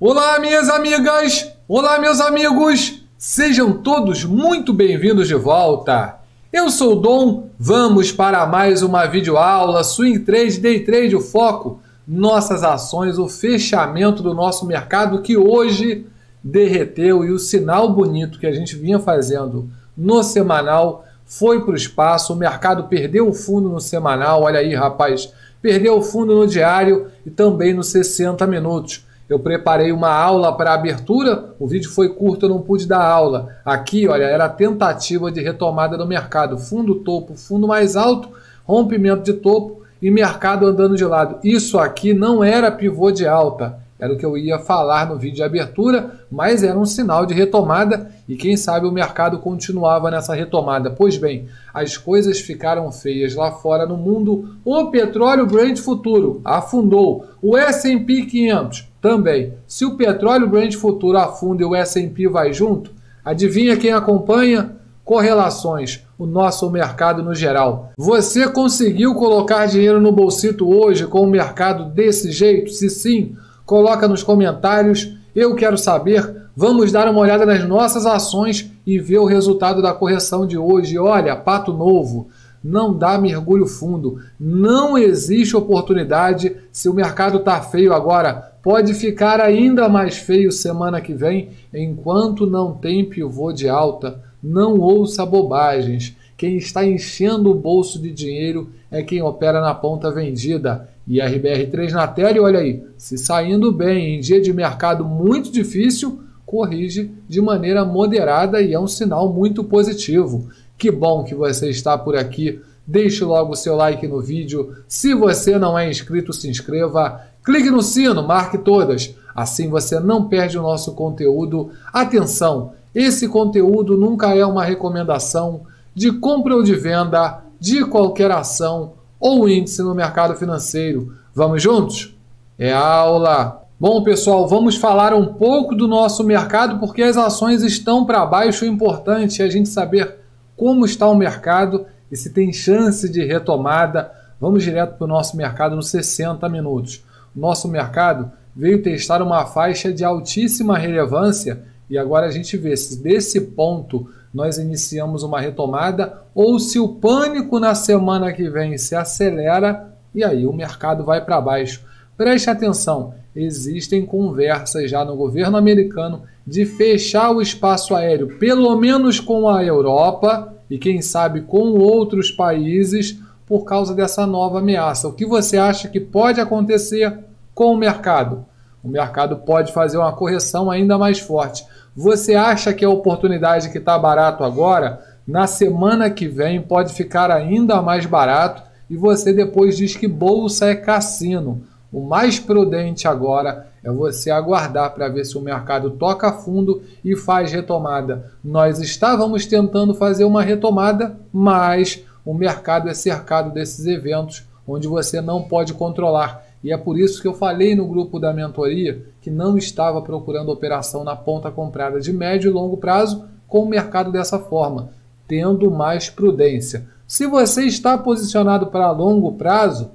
Olá, minhas amigas! Olá, meus amigos! Sejam todos muito bem-vindos de volta! Eu sou o Dom, vamos para mais uma videoaula Swing Trade, Day Trade, o foco, nossas ações, o fechamento do nosso mercado que hoje derreteu e o sinal bonito que a gente vinha fazendo no semanal foi para o espaço, o mercado perdeu o fundo no semanal, olha aí rapaz, perdeu o fundo no diário e também nos 60 minutos. Eu preparei uma aula para abertura, o vídeo foi curto, eu não pude dar aula. Aqui, olha, era a tentativa de retomada do mercado. Fundo topo, fundo mais alto, rompimento de topo e mercado andando de lado. Isso aqui não era pivô de alta, era o que eu ia falar no vídeo de abertura, mas era um sinal de retomada e quem sabe o mercado continuava nessa retomada. Pois bem, as coisas ficaram feias lá fora no mundo. O petróleo Brent futuro afundou, o S&P 500 também. Se o petróleo Brent futuro afunda e o S&P vai junto, adivinha quem acompanha? Correlações, o nosso mercado no geral. Você conseguiu colocar dinheiro no bolsito hoje com o mercado desse jeito? Se sim, Coloca nos comentários, eu quero saber. Vamos dar uma olhada nas nossas ações e ver o resultado da correção de hoje. Olha, pato novo, não dá mergulho fundo. Não existe oportunidade se o mercado está feio agora. Pode ficar ainda mais feio semana que vem, enquanto não tem pivô de alta. Não ouça bobagens. Quem está enchendo o bolso de dinheiro é quem opera na ponta vendida. E a RBR3 na tela, olha aí, se saindo bem em dia de mercado muito difícil, corrige de maneira moderada e é um sinal muito positivo. Que bom que você está por aqui. Deixe logo o seu like no vídeo. Se você não é inscrito, se inscreva. Clique no sino, marque todas. Assim você não perde o nosso conteúdo. Atenção, esse conteúdo nunca é uma recomendação de compra ou de venda de qualquer ação ou índice no mercado financeiro. Vamos juntos? É aula! Bom, pessoal, vamos falar um pouco do nosso mercado porque as ações estão para baixo. É importante a gente saber como está o mercado e se tem chance de retomada. Vamos direto para o nosso mercado nos 60 minutos. O nosso mercado veio testar uma faixa de altíssima relevância e agora a gente vê se desse ponto nós iniciamos uma retomada ou se o pânico na semana que vem se acelera e aí o mercado vai para baixo. Preste atenção, existem conversas já no governo americano de fechar o espaço aéreo, pelo menos com a Europa e quem sabe com outros países, por causa dessa nova ameaça. O que você acha que pode acontecer com o mercado? O mercado pode fazer uma correção ainda mais forte. Você acha que a oportunidade que está barato agora, na semana que vem pode ficar ainda mais barato e você depois diz que bolsa é cassino. O mais prudente agora é você aguardar para ver se o mercado toca fundo e faz retomada. Nós estávamos tentando fazer uma retomada, mas o mercado é cercado desses eventos onde você não pode controlar. E é por isso que eu falei no grupo da mentoria que não estava procurando operação na ponta comprada de médio e longo prazo com o mercado dessa forma, tendo mais prudência. Se você está posicionado para longo prazo,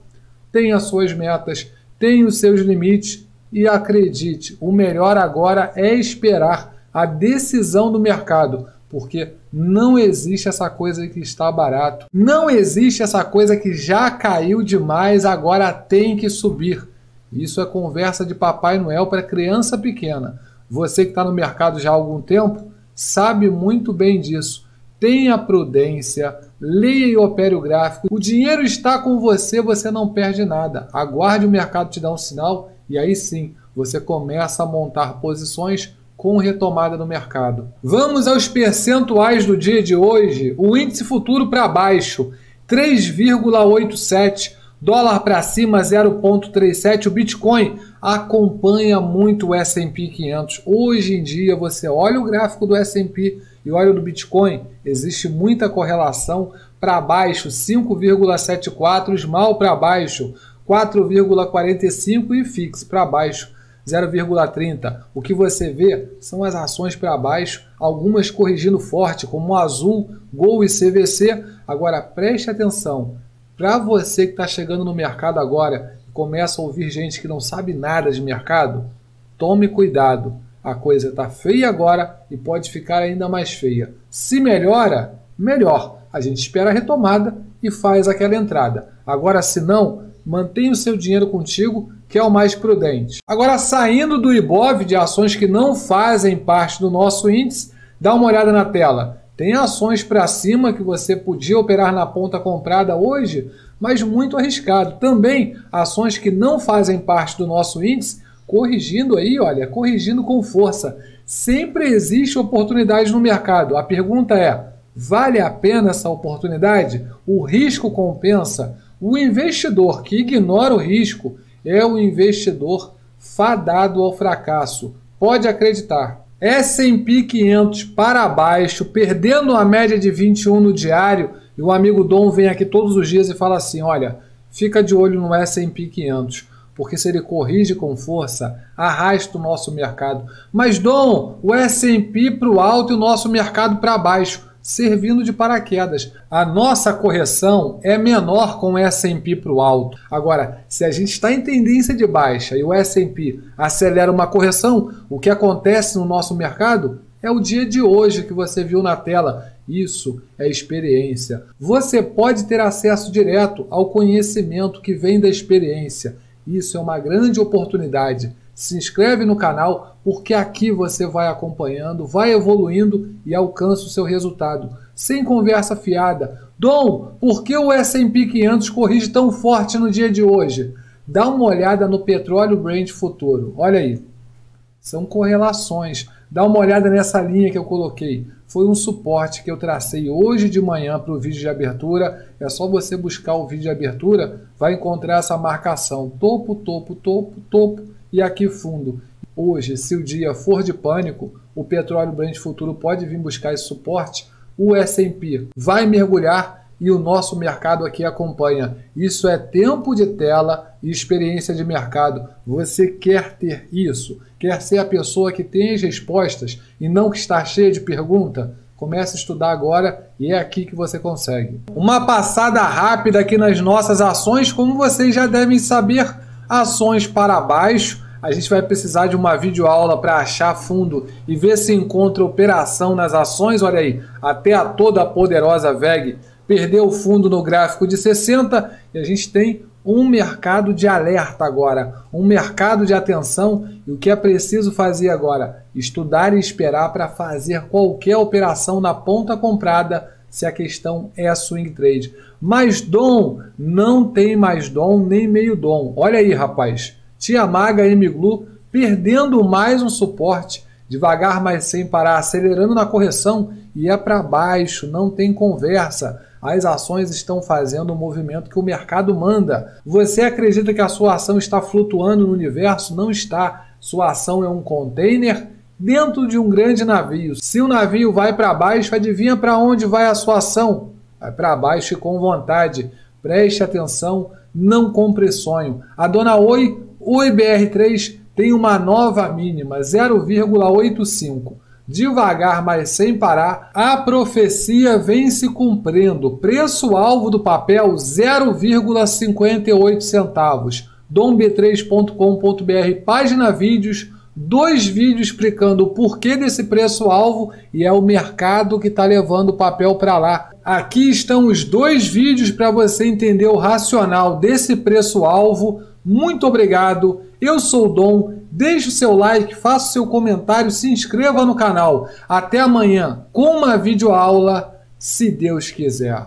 tenha suas metas, tenha os seus limites e acredite, o melhor agora é esperar a decisão do mercado, porque não existe essa coisa que está barato. Não existe essa coisa que já caiu demais, agora tem que subir. Isso é conversa de Papai Noel para criança pequena. Você que está no mercado já há algum tempo sabe muito bem disso. Tenha prudência, leia e opere o gráfico. O dinheiro está com você, você não perde nada. Aguarde o mercado te dar um sinal e aí sim você começa a montar posições com retomada no mercado. Vamos aos percentuais do dia de hoje. O índice futuro para baixo, 3,87. Dólar para cima 0,37. O Bitcoin acompanha muito o S&P 500. Hoje em dia você olha o gráfico do S&P e olha o do Bitcoin, existe muita correlação para baixo 5,74, mal para baixo 4,45 e fixo para baixo 0,30. O que você vê são as ações para baixo, algumas corrigindo forte, como o Azul, Gol e CVC. Agora preste atenção, para você que está chegando no mercado agora e começa a ouvir gente que não sabe nada de mercado, tome cuidado. A coisa está feia agora e pode ficar ainda mais feia. Se melhora, melhor. A gente espera a retomada e faz aquela entrada. Agora, se não, mantenha o seu dinheiro contigo, que é o mais prudente. Agora, saindo do IBOV de ações que não fazem parte do nosso índice, dá uma olhada na tela. Tem ações para cima que você podia operar na ponta comprada hoje, mas muito arriscado. Também ações que não fazem parte do nosso índice, corrigindo aí, olha, corrigindo com força. Sempre existe oportunidade no mercado. A pergunta é: vale a pena essa oportunidade? O risco compensa? O investidor que ignora o risco é o investidor fadado ao fracasso. Pode acreditar. S&P 500 para baixo, perdendo a média de 21 no diário, e o amigo Dom vem aqui todos os dias e fala assim: "Olha, fica de olho no S&P 500, porque se ele corrige com força, arrasta o nosso mercado. Mas Dom, o S&P para o alto e o nosso mercado para baixo servindo de paraquedas. A nossa correção é menor com o S&P para o alto. Agora, se a gente está em tendência de baixa e o S&P acelera uma correção, o que acontece no nosso mercado é o dia de hoje que você viu na tela. Isso é experiência. Você pode ter acesso direto ao conhecimento que vem da experiência. Isso é uma grande oportunidade se inscreve no canal, porque aqui você vai acompanhando, vai evoluindo e alcança o seu resultado. Sem conversa fiada. Dom, por que o S&P 500 corrige tão forte no dia de hoje? Dá uma olhada no petróleo Brent futuro. Olha aí. São correlações. Dá uma olhada nessa linha que eu coloquei. Foi um suporte que eu tracei hoje de manhã para o vídeo de abertura. É só você buscar o vídeo de abertura, vai encontrar essa marcação. Topo, topo, topo, topo e aqui fundo. Hoje, se o dia for de pânico, o petróleo Brent futuro pode vir buscar esse suporte, o S&P vai mergulhar e o nosso mercado aqui acompanha. Isso é tempo de tela e experiência de mercado. Você quer ter isso? Quer ser a pessoa que tem as respostas e não que está cheia de pergunta? Comece a estudar agora e é aqui que você consegue. Uma passada rápida aqui nas nossas ações, como vocês já devem saber, ações para baixo a gente vai precisar de uma videoaula para achar fundo e ver se encontra operação nas ações. Olha aí, até a toda poderosa VEG perdeu o fundo no gráfico de 60 e a gente tem um mercado de alerta agora, um mercado de atenção. E o que é preciso fazer agora? Estudar e esperar para fazer qualquer operação na ponta comprada se a questão é swing trade. Mas dom, não tem mais dom nem meio dom. Olha aí, rapaz. Tiamaga Emiglu perdendo mais um suporte, devagar, mas sem parar, acelerando na correção e é para baixo, não tem conversa. As ações estão fazendo o movimento que o mercado manda. Você acredita que a sua ação está flutuando no universo? Não está. Sua ação é um container dentro de um grande navio. Se o navio vai para baixo, adivinha para onde vai a sua ação? Vai para baixo e com vontade. Preste atenção, não compre sonho. A dona Oi o IBR3 tem uma nova mínima, 0,85. Devagar, mas sem parar, a profecia vem se cumprindo. Preço-alvo do papel 0,58 centavos. domb3.com.br, página vídeos, dois vídeos explicando o porquê desse preço-alvo e é o mercado que está levando o papel para lá. Aqui estão os dois vídeos para você entender o racional desse preço-alvo muito obrigado. Eu sou o Dom. Deixe o seu like, faça o seu comentário, se inscreva no canal. Até amanhã com uma videoaula, se Deus quiser.